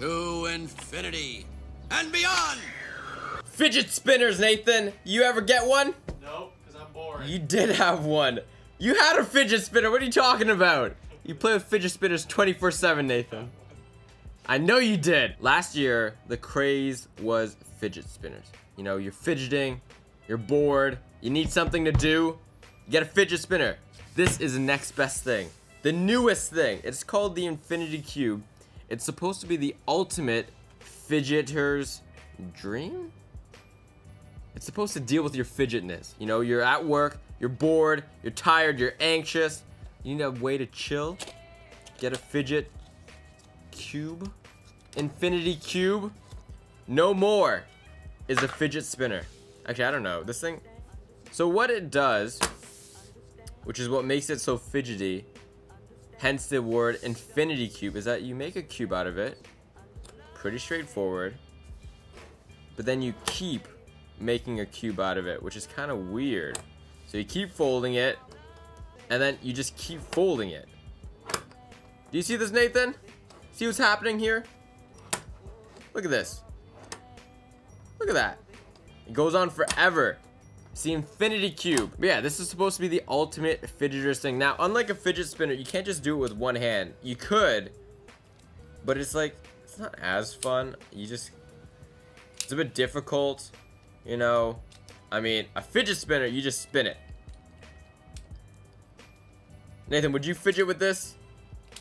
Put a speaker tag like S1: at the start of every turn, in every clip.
S1: to infinity and beyond.
S2: Fidget spinners, Nathan. You ever get one?
S3: Nope, because I'm bored.
S2: You did have one. You had a fidget spinner. What are you talking about? You play with fidget spinners 24-7, Nathan. I know you did. Last year, the craze was fidget spinners. You know, you're fidgeting, you're bored, you need something to do, you get a fidget spinner. This is the next best thing. The newest thing. It's called the Infinity Cube. It's supposed to be the ultimate fidgeter's dream? It's supposed to deal with your fidgetness. You know, you're at work, you're bored, you're tired, you're anxious. You need a way to chill. Get a fidget cube. Infinity cube. No more is a fidget spinner. Actually, I don't know. This thing. So what it does, which is what makes it so fidgety, hence the word infinity cube, is that you make a cube out of it. Pretty straightforward. But then you keep making a cube out of it, which is kind of weird. So you keep folding it, and then you just keep folding it. Do you see this, Nathan? See what's happening here? Look at this. Look at that. It goes on forever. It's the infinity cube. But yeah, this is supposed to be the ultimate fidgeters thing. Now, unlike a fidget spinner, you can't just do it with one hand. You could, but it's like, it's not as fun. You just, it's a bit difficult, you know? I mean, a fidget spinner, you just spin it. Nathan, would you fidget with this?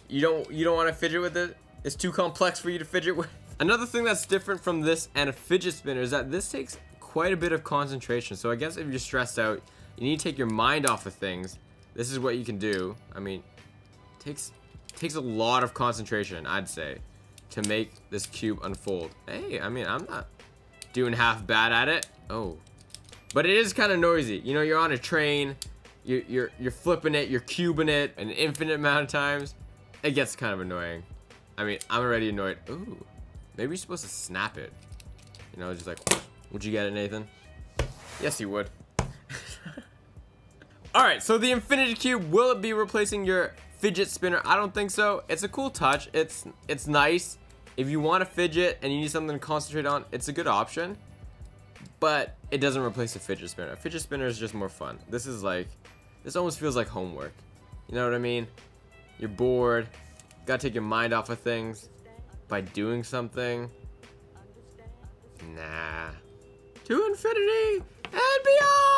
S2: You don't you don't want to fidget with it? It's too complex for you to fidget with? Another thing that's different from this and a fidget spinner is that this takes quite a bit of concentration. So I guess if you're stressed out, you need to take your mind off of things. This is what you can do. I mean, takes takes a lot of concentration, I'd say, to make this cube unfold. Hey, I mean, I'm not doing half bad at it. Oh. But it is kind of noisy. You know, you're on a train, you're, you're, you're flipping it, you're cubing it an infinite amount of times. It gets kind of annoying. I mean, I'm already annoyed. Ooh, maybe you're supposed to snap it. You know, just like, would you get it, Nathan? Yes, you would. Alright, so the Infinity Cube, will it be replacing your fidget spinner? I don't think so. It's a cool touch. It's it's nice. If you want a fidget and you need something to concentrate on, it's a good option. But it doesn't replace a fidget spinner. A fidget spinner is just more fun. This is like, this almost feels like homework. You know what I mean? You're bored. Gotta take your mind off of things by doing something. Nah. To infinity and beyond!